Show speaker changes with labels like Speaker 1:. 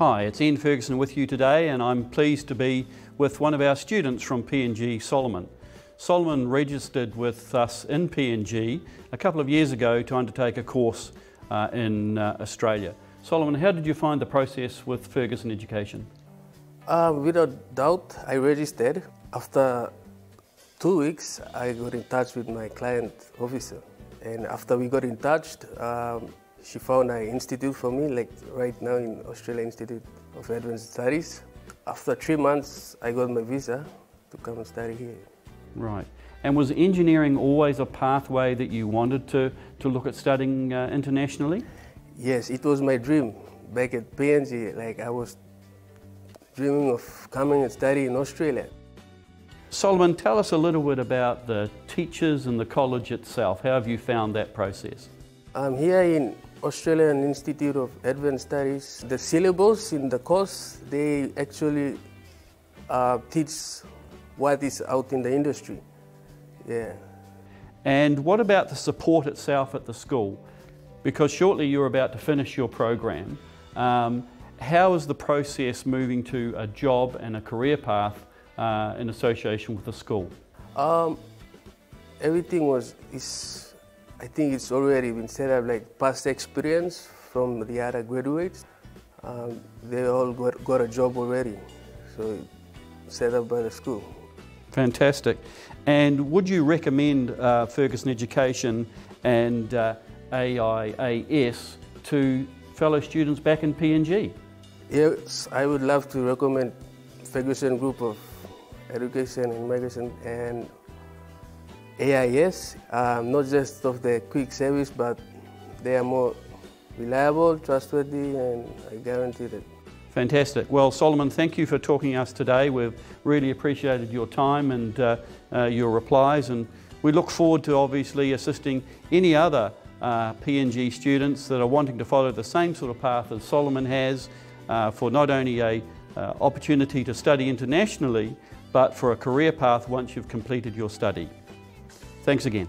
Speaker 1: Hi, it's Ian Ferguson with you today and I'm pleased to be with one of our students from PNG, Solomon. Solomon registered with us in PNG a couple of years ago to undertake a course uh, in uh, Australia. Solomon, how did you find the process with Ferguson Education?
Speaker 2: Uh, without doubt, I registered. After two weeks, I got in touch with my client officer. And after we got in touch, um, she found an institute for me, like right now in Australia Institute of Advanced Studies. After three months, I got my visa to come and study here.
Speaker 1: Right. And was engineering always a pathway that you wanted to, to look at studying uh, internationally?
Speaker 2: Yes, it was my dream. Back at PNG, like I was dreaming of coming and study in Australia.
Speaker 1: Solomon, tell us a little bit about the teachers and the college itself. How have you found that process?
Speaker 2: I'm here in Australian Institute of Advanced Studies. The syllabus in the course, they actually uh, teach what is out in the industry. Yeah.
Speaker 1: And what about the support itself at the school? Because shortly you're about to finish your program. Um, how is the process moving to a job and a career path uh, in association with the school?
Speaker 2: Um, everything was is I think it's already been set up like past experience from the other graduates. Um, they all got, got a job already, so set up by the school.
Speaker 1: Fantastic. And would you recommend uh, Ferguson Education and uh, AIAS to fellow students back in PNG?
Speaker 2: Yes, I would love to recommend Ferguson Group of Education and Migration and AIAS, um, not just of the quick service, but they are more reliable, trustworthy, and I guarantee that.
Speaker 1: Fantastic. Well, Solomon, thank you for talking to us today. We've really appreciated your time and uh, uh, your replies, and we look forward to obviously assisting any other uh, PNG students that are wanting to follow the same sort of path as Solomon has uh, for not only a uh, opportunity to study internationally, but for a career path once you've completed your study. Thanks again.